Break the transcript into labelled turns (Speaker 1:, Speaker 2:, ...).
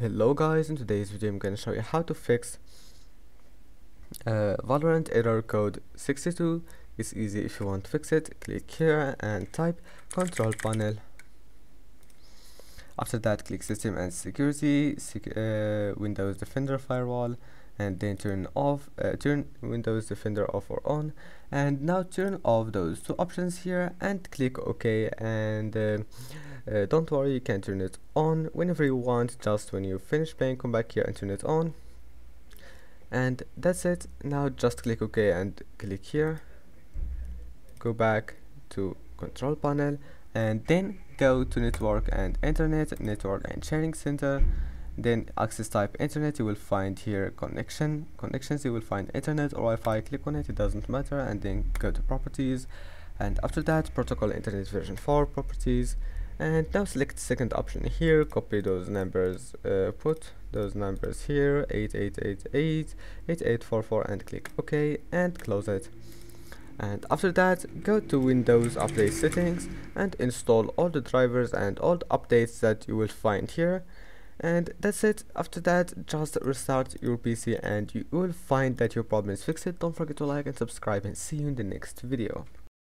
Speaker 1: Hello guys, in today's video I'm going to show you how to fix uh, Valorant error code 62. It's easy if you want to fix it. Click here and type control panel. After that click system and security, sec uh, Windows Defender firewall and then turn off uh, turn Windows Defender off or on and now turn off those two options here and click OK and uh, uh, don't worry you can turn it on whenever you want just when you finish playing come back here and turn it on. And that's it. Now just click OK and click here. Go back to control panel and then go to network and internet network and sharing center. Then access type internet you will find here connection connections you will find internet or Wi-Fi click on it it doesn't matter and then go to properties. And after that protocol internet version 4 properties and now select second option here copy those numbers uh, put those numbers here 8888 8844 and click ok and close it. And after that go to windows update settings and install all the drivers and all the updates that you will find here. And that's it. After that just restart your pc and you will find that your problem is fixed. Don't forget to like and subscribe and see you in the next video